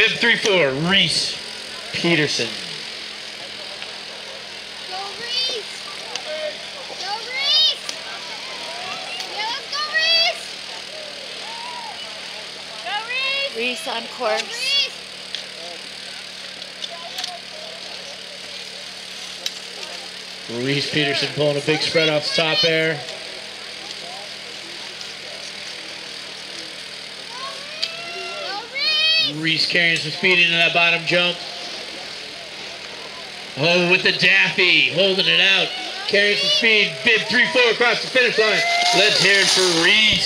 bib 3-4, Reese Petersen. Go Reese! Go Reese! Yeah, let's go Reese! Go Reese! Reese on Go course. Reese! Reese Petersen pulling a big spread off the top there. Reese! Carrying some speed into that bottom jump. Oh, with the Daffy, holding it out. Carrying some speed, bib 3-4 across the finish line. Let's hear it for Reese.